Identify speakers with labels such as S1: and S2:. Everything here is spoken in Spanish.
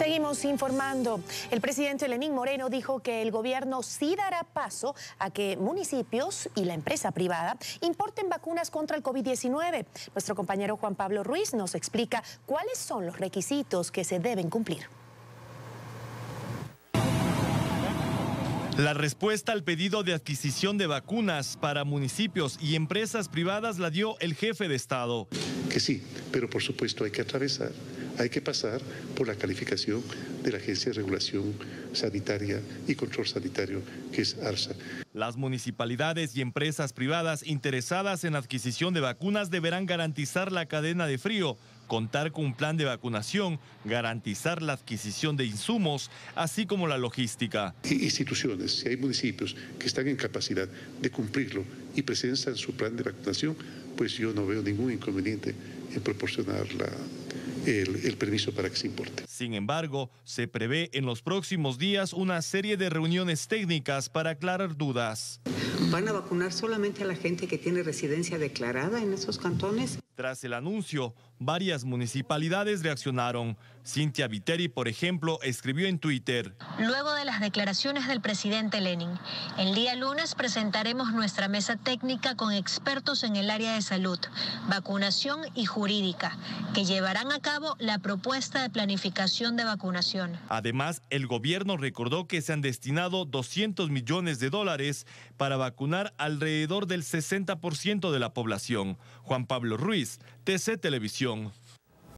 S1: Seguimos informando. El presidente Lenín Moreno dijo que el gobierno sí dará paso a que municipios y la empresa privada importen vacunas contra el COVID-19. Nuestro compañero Juan Pablo Ruiz nos explica cuáles son los requisitos que se deben cumplir.
S2: La respuesta al pedido de adquisición de vacunas para municipios y empresas privadas la dio el jefe de Estado.
S3: Que sí, pero por supuesto hay que atravesar, hay que pasar por la calificación de la Agencia de Regulación Sanitaria y Control Sanitario, que es ARSA.
S2: Las municipalidades y empresas privadas interesadas en adquisición de vacunas deberán garantizar la cadena de frío contar con un plan de vacunación, garantizar la adquisición de insumos, así como la logística.
S3: Instituciones, si hay municipios que están en capacidad de cumplirlo y presentan su plan de vacunación, pues yo no veo ningún inconveniente en proporcionar el, el, permiso para que se importe.
S2: Sin embargo, se prevé en los próximos días una serie de reuniones técnicas para aclarar dudas.
S4: ¿Van a vacunar solamente a la gente que tiene residencia declarada en esos cantones?
S2: Tras el anuncio, varias municipalidades reaccionaron. Cintia Viteri, por ejemplo, escribió en Twitter.
S5: Luego de las declaraciones del presidente Lenin, el día lunes presentaremos nuestra mesa técnica con expertos en el área de salud, vacunación y jurídica, que llevarán a cabo la propuesta de planificación de vacunación.
S2: Además, el gobierno recordó que se han destinado 200 millones de dólares para vacunar alrededor del 60% de la población. Juan Pablo Ruiz, TC Televisión.